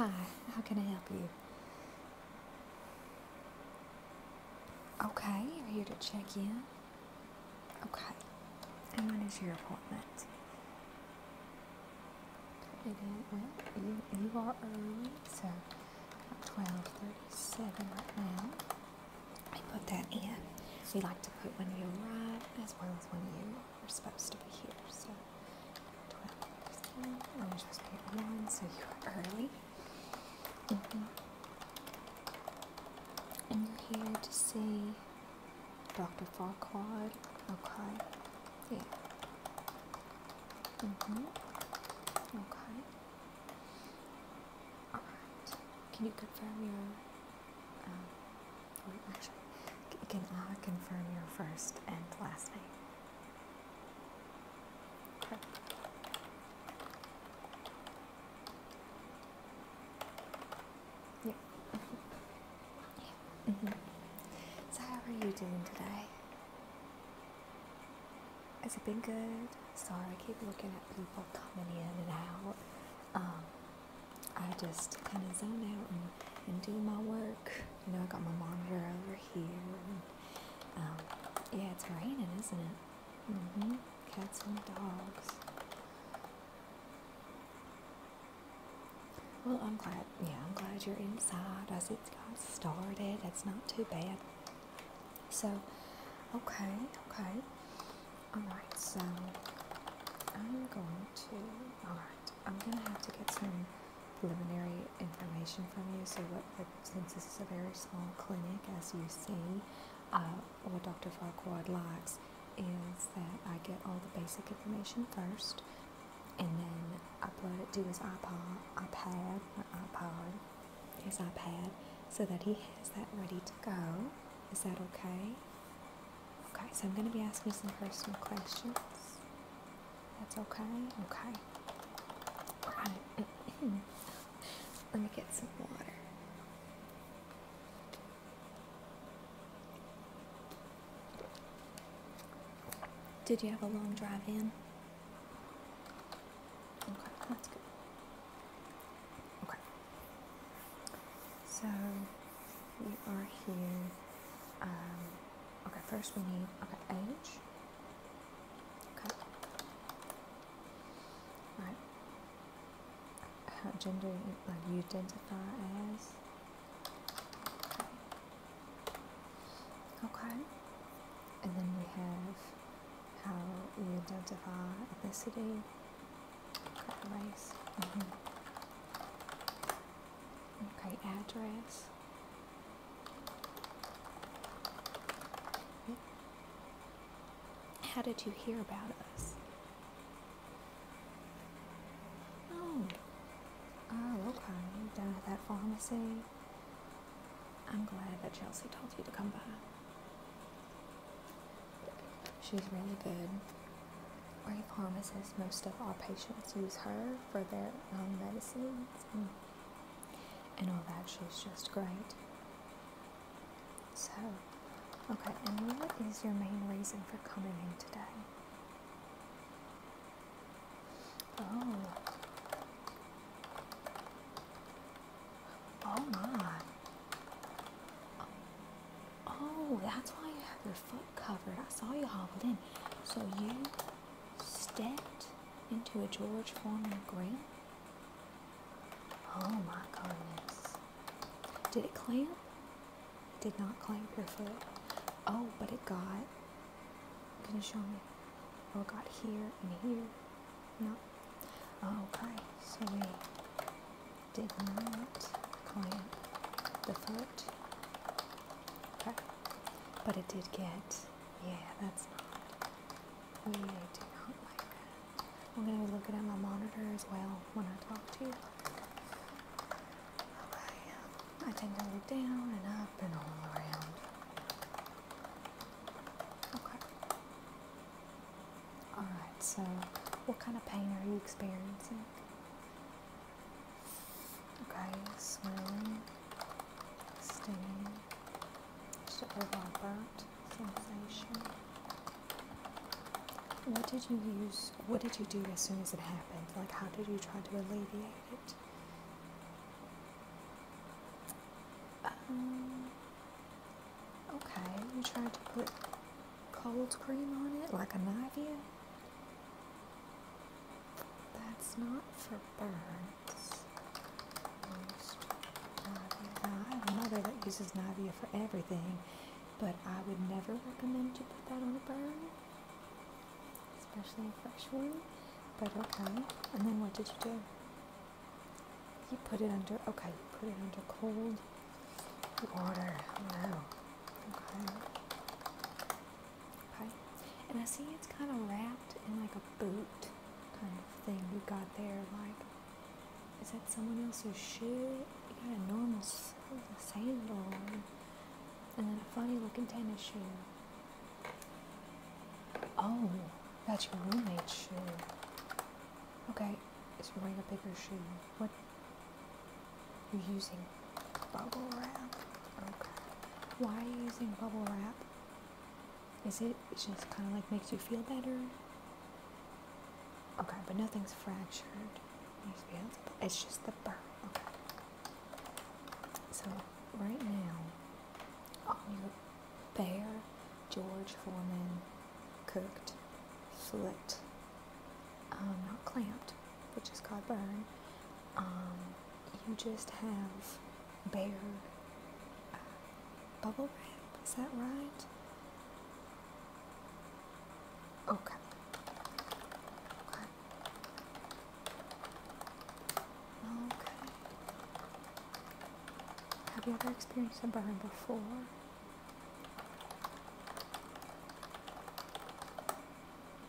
Hi, how can I help you? Okay, you're here to check in. Okay. And when is your appointment? Well, you, you are early, so twelve thirty-seven right now. I put that in. We like to put when you arrive as well as when you are supposed to be here. So twelve thirty-seven. And you're supposed to be one, so you are early. Hmm And here to see Dr. Farquaad. Okay. Yeah. Mhm. Okay. All right. Can you confirm your um, or actually, can I confirm your first and last name? Okay. Yeah. yeah. hmm So how are you doing today? Has it been good? Sorry, I keep looking at people coming in and out. Um, I just kind of zone out and, and do my work. You know, I got my monitor over here. And, um, yeah, it's raining, isn't it? Mm-hmm. Cats and dogs. Well, I'm glad. Yeah, I'm glad you're inside as it got started. It's not too bad. So, okay, okay. All right. So, I'm going to. All right. I'm gonna have to get some preliminary information from you. So, what, since this is a very small clinic, as you see, uh, what Dr. Farquaad likes is that I get all the basic information first, and then upload it to his iPod, iPad, not iPod, his iPad, so that he has that ready to go. Is that okay? Okay, so I'm going to be asking some personal questions. That's okay? Okay. Let me get some water. Did you have a long drive in? Okay, that's good. Okay. So we are here. Um, okay, first we need okay age. Okay. Right. How gender like you identify as. Okay. And then we have how you identify ethnicity. Okay, race. hmm Okay, address. How did you hear about us? Oh, oh, okay. Down at that pharmacy. I'm glad that Chelsea told you to come by. She's really good. Great pharmacist. Most of our patients use her for their own medicines and, and all that. She's just great. So, okay, and what is your main reason for coming in today? Oh. Oh my. Oh, that's why you have your foot covered. I saw you hobbled in. So you stepped into a George Foreman grant? Oh my goodness. Did it clamp? Did not clamp your foot. Oh, but it got. Can you show me? Oh, it got here and here. No. Okay. So we did not clamp the foot. Okay. But it did get. Yeah, that's not. We do not like that. I'm going to be looking at my monitor as well when I talk to you. Okay. I tend to look down and up and all around. What kind of pain are you experiencing? Okay, swelling, stinging, sort of like burnt, sensation. What did you use? What did you do as soon as it happened? Like, how did you try to alleviate it? Um, okay, you tried to put cold cream on it, like a Nivea. That's not for. Used Nivea. Now, I have a mother that uses Nivea for everything, but I would never recommend you put that on a burn, especially a fresh one. But okay. And then what did you do? You put it under, okay, you put it under cold water. Wow. Okay. Okay. And I see it's kind of wrapped in like a boot kind of thing you got there. Like, is that someone else's shoe? You got a normal sandal and then a funny looking tennis shoe. Oh, that's your roommate's shoe. Okay, you're wearing a bigger shoe. What? You're using bubble wrap? Okay. Why are you using bubble wrap? Is it it just kind of like makes you feel better? Okay, but nothing's fractured. It's just the burn. Okay. So right now, on your bare George Foreman cooked foot, um, not clamped, which is called burn. Um, you just have bare uh, bubble wrap. Is that right? Okay. Okay. Have you ever experienced a burn before?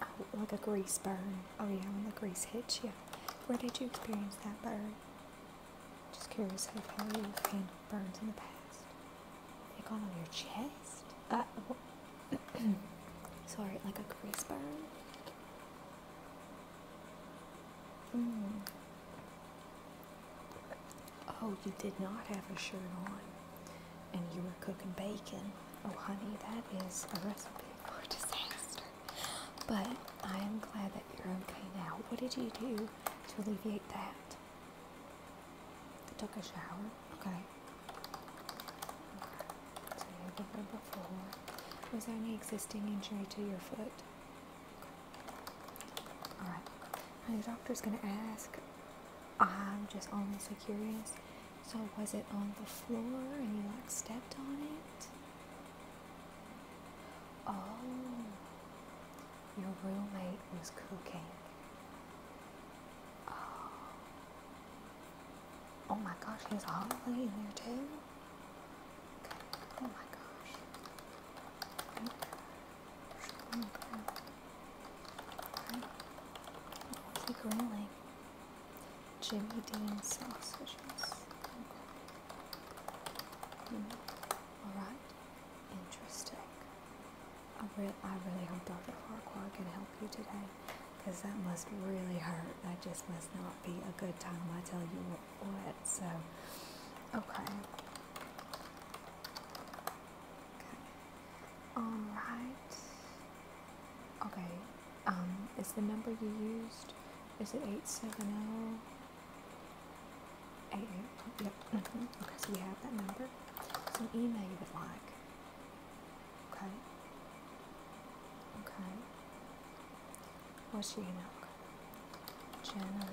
Oh, like a grease burn. Oh yeah, when the grease hits you. Where did you experience that burn? Just curious of how you've handled burns in the past. They gone on your chest? Uh, sorry, like a grease burn? Mm. Oh, you did not have a shirt on, and you were cooking bacon. Oh, honey, that is a recipe for disaster. But I am glad that you're okay now. What did you do to alleviate that? I Took a shower. Okay. Okay. So you had been before. Was there any existing injury to your foot? Okay. All right. Now the doctor's gonna ask. I'm just honestly curious. So was it on the floor and you like stepped on it? Oh, your roommate was cooking. Oh, oh my gosh, is Holly in there too? Okay. Oh my gosh. What's grilling? Jimmy Dean sausages. Okay. Hmm. All right. Interesting. I, re- I really hope Dr. Farquhar can help you today because that must really hurt. That just must not be a good time. I tell you what. So, okay. Okay. All right. Okay. Um, is the number you used? Is it eight seven zero? Eight eight. Yep. mhm. Okay, so we have that number. So an email you would like. Okay. Okay. What's your email? Jenna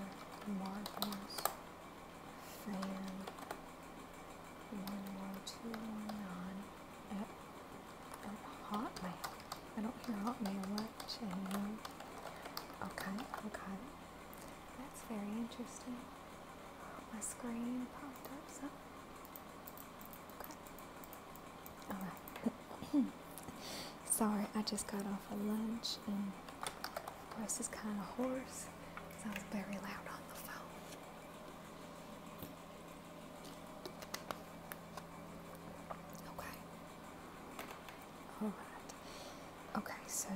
Marbles fan one one two one nine at at Hotmail. I don't hear Hotmail much anymore. Okay, okay. That's very interesting. My screen popped up so okay. Alright. Sorry, I just got off of lunch and voice is kind of hoarse because I was very loud on the phone. Okay. Alright. Okay, so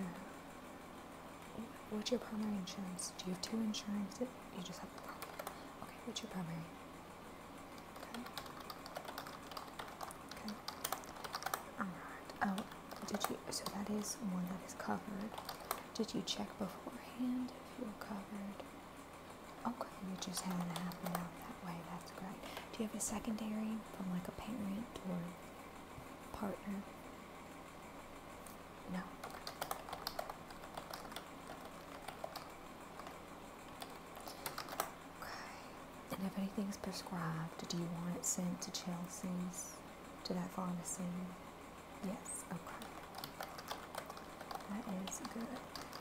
what's your primary insurance? Do you have two insurances? You just have primary. Okay, what's your primary? Did you, so that is one that is covered. Did you check beforehand if you were covered? Okay, you just had it happen out that way. That's great. Do you have a secondary from like a parent or partner? No. Okay. And if anything's prescribed, do you want it sent to Chelsea's, to that pharmacy? Yes, okay. That is good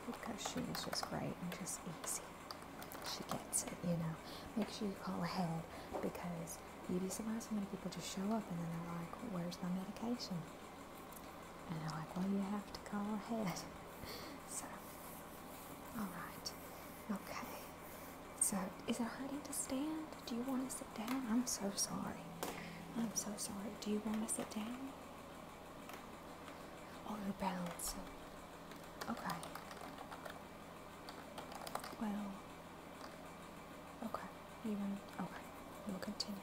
because she is just great and just easy. She gets it, you know. Make sure you call ahead because you'd be surprised how many people just show up and then they're like, Where's my medication? And they're like, Well, you have to call ahead. So, alright. Okay. So, is it hurting to stand? Do you want to sit down? I'm so sorry. I'm so sorry. Do you want to sit down? Oh, you're balancing. Okay. Well, okay. Want, okay. We'll continue.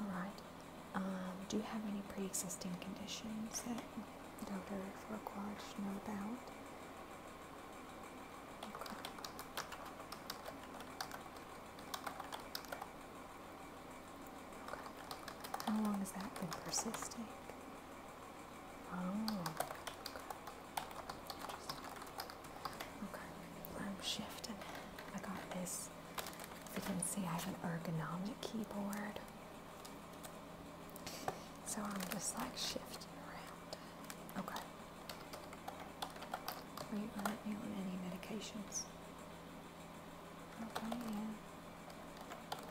Alright. Um, do you have any pre-existing conditions that Dr. Farquhar should know about? Okay. Okay. How long has that been persisting? Oh. Okay. Okay. I'm shifting. I got this. If you can see, I have an ergonomic keyboard. So I'm just like shifting around. Okay. Are you currently on any medications? Okay, yeah.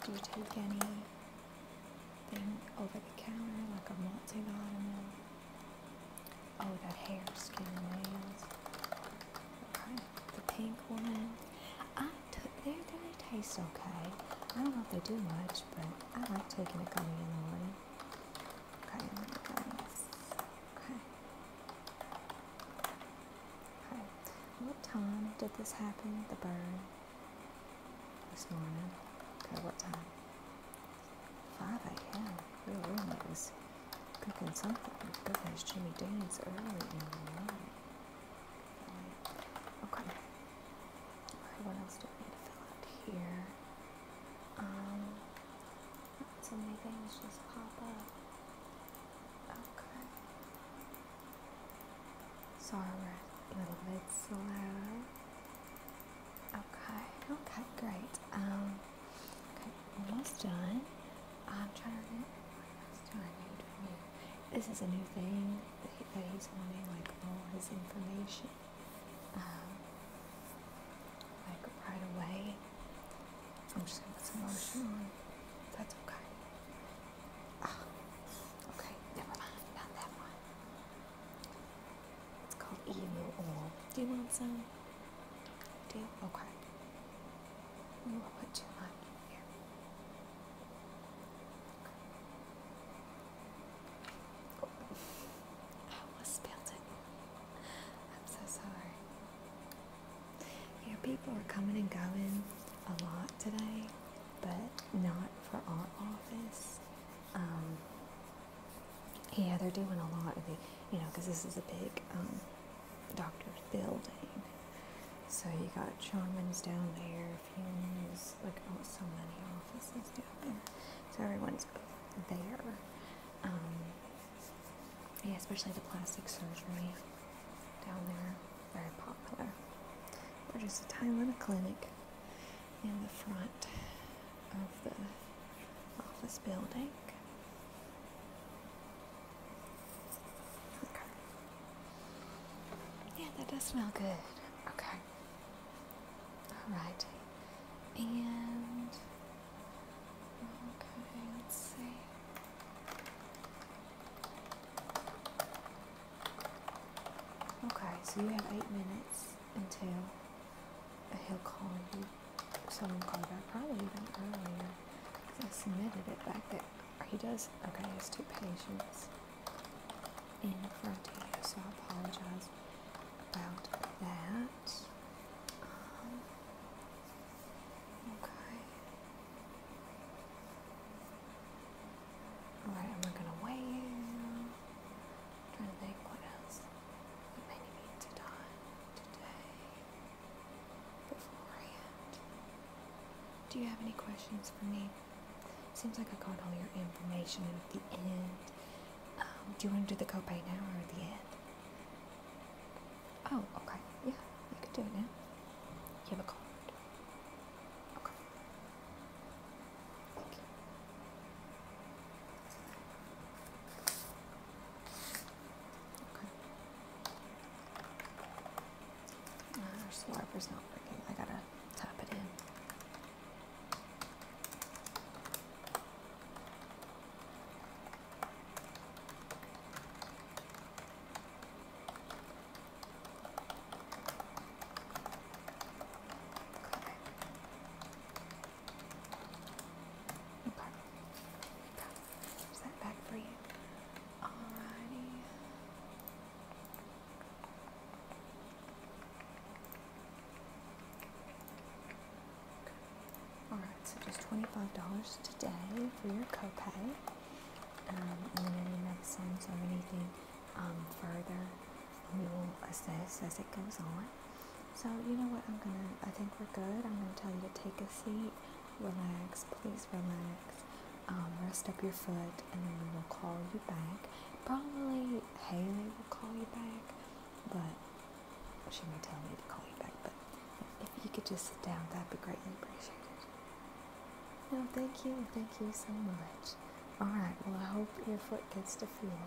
Do you take anything over the counter, like a multivitamin? Oh, that hair, skin, nails. Okay, the pink one. I took they they taste okay. I don't know if they do much, but I like taking a gummy in the morning. Okay. Okay. Okay. What time did this happen? The burn this morning. Okay, what time? 5 a.m. Your roommate was cooking something. Goodness, Jimmy Dean's early in the morning. Things just pop up. Okay. Sorry, we're a little bit slow. Okay, okay, great. Um, okay, almost done. I'm trying to do? This is a new thing that, that he's wanting, like all his information, um, like right away. I'm just gonna put some lotion on. That's okay. Ah, okay, never mind, not that one. It's called emu oil. Do you want some? Do? Okay. We won't put too much here. Oh, I almost spilled it. I'm so sorry. Yeah, people are coming and going a lot today, but not for our office. Um, yeah, they're doing a lot of the, you know, because this is a big um, doctor's building. So you got Charman's down there, Fumes, like oh, so many offices down there. So everyone's there. Um, yeah, especially the plastic surgery down there, very popular. We're just a tiny little clinic in the front of the office building. Okay. Yeah, that smell good. Okay. Alright. And okay, let's see. Okay, so you have eight minutes until he'll call you. Someone call back, probably even earlier. I submitted it back there. He does. Okay, he has two patients in front of you, so I apologize about that. Um, okay. Alright, and we're gonna weigh you. trying to think what else we may need to done today beforehand. Do you have any questions for me? Seems like I got all your information at the end. Um, do you want to do the copay now or at the end? Oh, okay. Yeah, you can do it now. You have a card. Okay. Thank you. Okay. Uh, our swiper's not Just $25 today for your copay. Um, and then any medicines or anything um, further, we will assess as it goes on. So, you know what? I'm gonna, I think we're good. I'm gonna tell you to take a seat, relax, please relax, um, rest up your foot, and then we will call you back. Probably Haley will call you back, but she may tell me to call you back. But if you could just sit down, that'd be greatly appreciated. No, thank you, thank you so much. All right, well, I hope your foot gets to feel